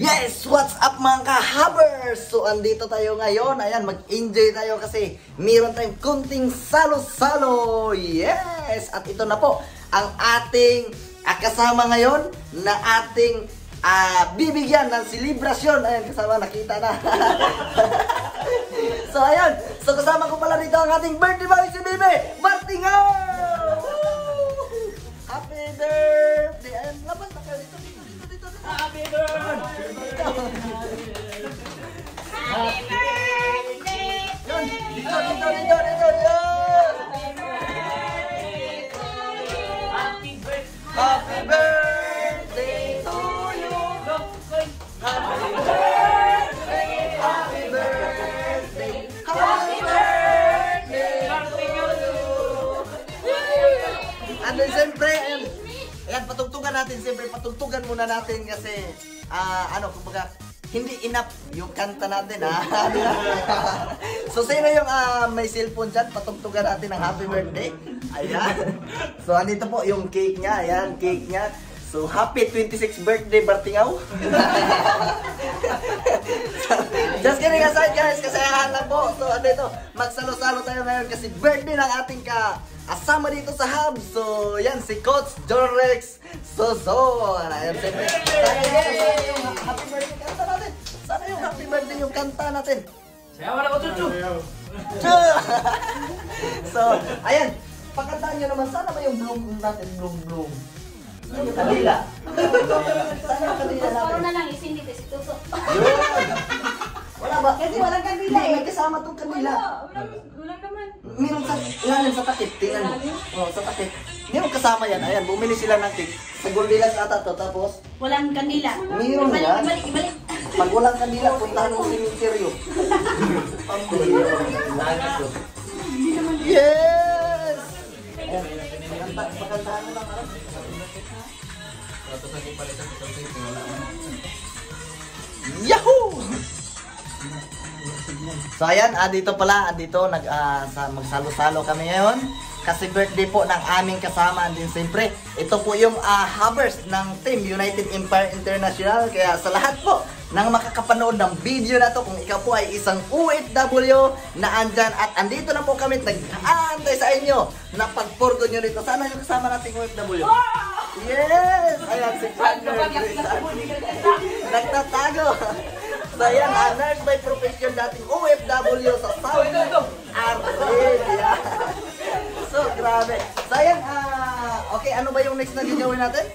Yes! What's up mga ka-habers? So, andito tayo ngayon. Ayan, mag-enjoy tayo kasi meron tayong kunting salo-salo. Yes! At ito na po, ang ating ah, kasama ngayon na ating ah, bibigyan ng selebrasyon. Ayan, kasama, nakita na. so, ayan. So, kasama ko pala dito ang ating birthday Happy birthday dito, dito! Happy birthday! To you! Happy birthday, happy birthday, happy birthday to you! And then siyempre, ayan, patugtugan natin, siyempre patugtugan muna natin kasi, ah, ano, kumbaga, hindi enough yung kanta natin, ha? Ba? so, sino yung ah, may cellphone dyan? Patugtugan natin ang happy birthday. Ayan. So, andito po yung cake niya. Ayan, cake niya. So, happy 26th birthday, Bartingaw. Just kidding aside guys, kasayahan lang po. So ano ito, magsalo-salo tayo ngayon kasi birthday ng ating ka asama dito sa hub. So yan, si Coach Jorex Soso. Ayan, siyempre. Sana yung happy birthday kanta natin. Sana yung happy birthday yung kanta natin. Saya wala ko tutu! so, ayan. Pakantaan nyo naman, sana ba yung bloom natin, bloom bloom? Sana yung kanila. Sana yung kanila Puro natin. na lang isindi kasi tuso. Yun. Wala ba? Kasi walang kanila eh. may kasama tong kanila. Walang naman. Meron sa, ilalim sa takip, tingnan mo. Oh, sa takip. Meron kasama yan. Ayan, bumili sila ng cake. Sa Goldilas ata to. Tapos, Walang kanila. Meron Ibalik, yan. ibalik, ibalik. pag walang kanila, puntahan mo simenteryo. Pambihira. Yes! Ayan, pakanta- pakantahan mo lang. ano? Yahoo! So ayan, ah, dito pala, ah, dito nag ah, sa magsalo-salo kami ngayon. Kasi birthday po ng aming kasama din siyempre, ito po yung ah, Habers ng Team United Empire International. Kaya sa lahat po ng makakapanood ng video na to, kung ikaw po ay isang OFW na andyan at andito na po kami nag-aantay sa inyo na pagpurgo nyo rito. Sana yung kasama nating OFW. Yes! Ayan, si Partner Grisan. Nagtatago. So yan, ah, nurse by profession dating OFW sa Saudi Arabia. so, grabe. So yan, ah, okay, ano ba yung next na gagawin natin?